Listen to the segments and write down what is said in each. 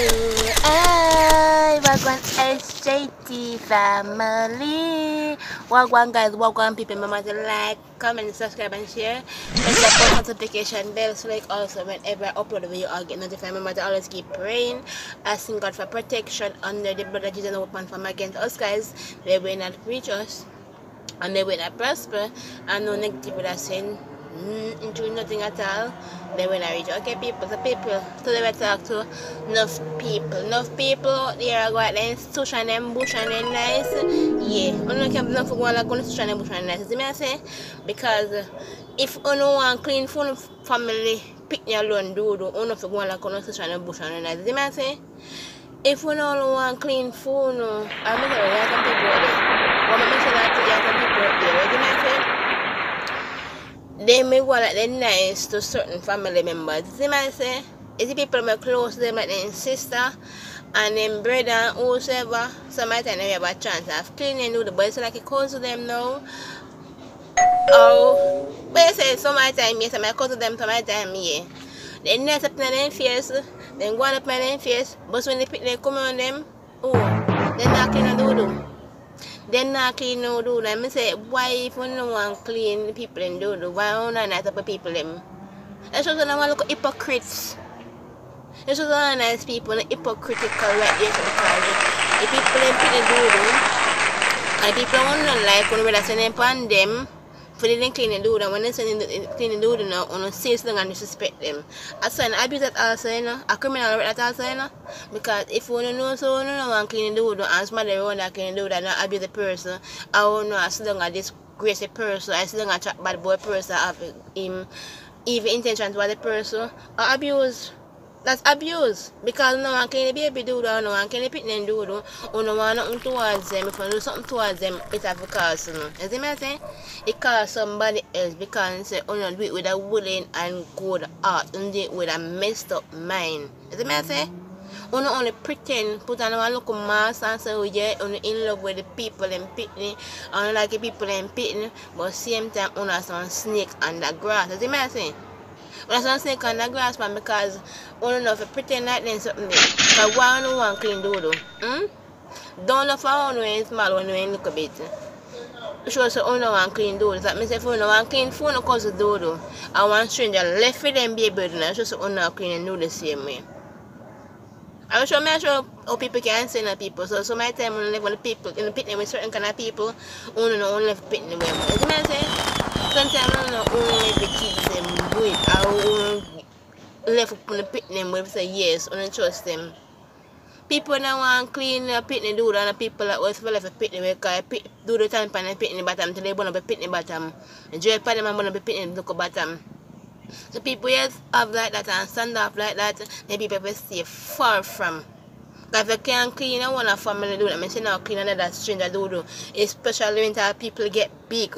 Hey, Wagwan SJT family. Wagwan guys, Wagwan people, remember to like, comment, subscribe and share. And the post notification bell so like also whenever I upload a video I'll get notified. Remember to always keep praying, asking God for protection under the blood of Jesus open from against us guys. They will not reach us and they will not prosper and no negative will sin mm, into nothing at all. They will not reach okay people so people. So they will talk to enough people. Enough people out there go out there institution them bush and them nice. Yeah I don't care enough go like institution them bush and nice. See me I say? Because if you don't want clean phone family pick me alone do do you to go like institution them bush and nice. See me I say? If we don't want clean phone I'm going to tell you some people out there. To make sure that you have some people out there they may go like they're nice to certain family members. See my say? Is the people may close them like their sister and then brother whosoever sometimes they have a chance of cleaning do the boys like it close to them now. Oh but I say some my time yes, I close to them some my time yeah. They nice up in their face, then go up in their face, but when they pick they come on them, oh, they're not clean and do do. Then not clean no do them. I say, why if you don't want clean people and do do, why don't nice up people them? That's just I want look hypocrites. It's just all nice people and hypocritical like this because the people them the do do and people to like when we send them upon them for they didn't clean the do and when they send the clean the do now on a say something and disrespect them. I say abuse that also you know, a criminal that also you know. Because if you don't know so you don't want clean the do and somebody around that clean the do and not abuse the person, I don't know I still don't disgrace the person, I still don't chat bad boy person have him even intention towards the person or abuse. That's abuse because no one can baby do that, no one can pick them do that, or no one nothing towards them. If you do something towards them, it have cause you know. You see me I say? It cause somebody else because say, oh do it with a willing and good heart, and do it with a messed up mind. You see me I say? Uno only pretend, put on one look mask and say, oh yeah, uno in love with the people and pitney, and like the people and pitney, but same time uno some snake under grass. You see me I say? When I say on the grass man because Don't know you pretend like then something there. Because why don't want clean dodo? Hmm? Don't know for how when small you look a bit. So I don't want clean dodo. That means if don't want clean phone of dodo. I want stranger left for them baby and sure so I don't clean and do the same way. I'm sure I'm sure how people can say to people. So so my time when I live with the people in the pit with certain kind of people, only know only left pit with them. You see what I'm saying? Sometimes I don't know only the kids them do it. I only left up on the them with say yes, I don't trust them. People now want clean the pit do and people that was left a pit because pit do the time pan the the bottom till they burn up the in the bottom. And joy pan them and burn up the pit in the bottom. So people yes have like that and stand up like that, then people stay far from. Because if you can't clean one a family do that, I say now clean another stranger do do. Especially when the people get big.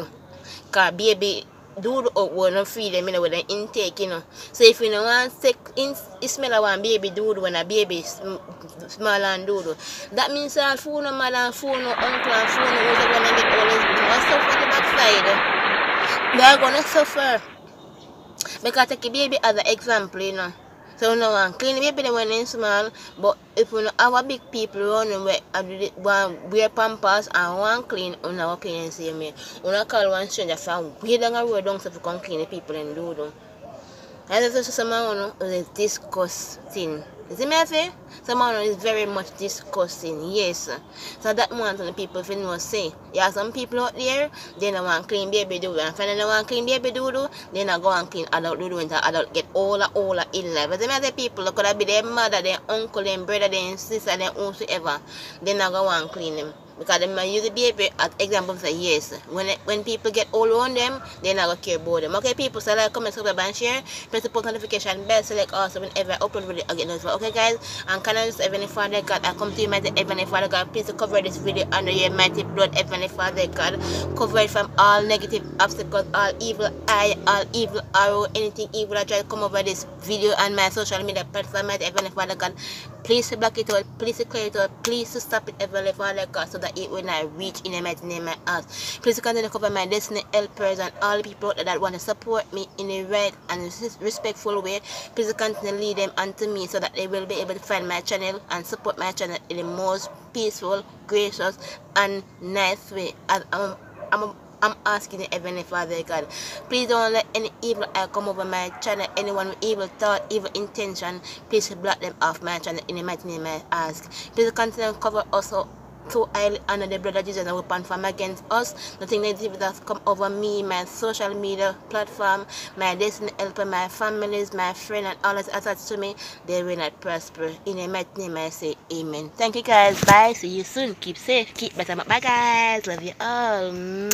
Because baby do the outward and feed them you know, with an intake, you know. So if you don't want take in smell of one baby do when a baby small and do that means that food no mother and food no uncle and food no who's gonna get all this gonna suffer the backside. Eh? They're gonna suffer. Because take a baby as an example, you know. So no one clean the baby when they small, but if we a big people running where uh, one wear pampers and one clean, we not clean the same way. We not call one stranger from way down the road down so we can clean the people and do them. And that's just someone who is disgusting. You see me I say? Someone is very much disgusting, yes. So that one to the people you know say. Yeah, some people out there, they don't want clean baby do and if they want clean baby do do, they not go and clean adult do until adult get older, older in life. But see me I say people could have be their mother, their uncle, their brother, their sister, their whosoever. They not go and clean them. Because they might use the baby as example say yes. When it, when people get old on them, they not gonna care about them. Okay people, so like comment, subscribe and share. Press the post notification bell select also whenever I upload video I get notified. Okay guys? And can I just Heavenly Father God, I come to you mighty Heavenly Father God. Please cover this video under your mighty blood, Heavenly Father God. Cover it from all negative obstacles, all evil eye, all evil arrow, anything evil that try to come over this video and my social media platform, mighty Heavenly Father God. Please block it out, please clear it out, please stop it, Heavenly Father God. So that it when I reach in the mighty name of us. Please continue to cover my destiny helpers and all the people that want to support me in a right and respectful way. Please continue to lead them unto me so that they will be able to find my channel and support my channel in the most peaceful, gracious, and nice way. As I'm, I'm I'm asking the Heavenly Father God, please don't let any evil eye come over my channel. Anyone with evil thought, evil intention, please block them off my channel in the mighty name I ask. Please continue to cover us to highly honor the blood of Jesus and weapon from against us. Nothing negative that come over me, my social media platform, my destiny helper, my families, my friend, and all that's attached to me, they will not prosper. In the mighty name I say amen. Thank you guys. Bye. See you soon. Keep safe. Keep better. Bye guys. Love you all.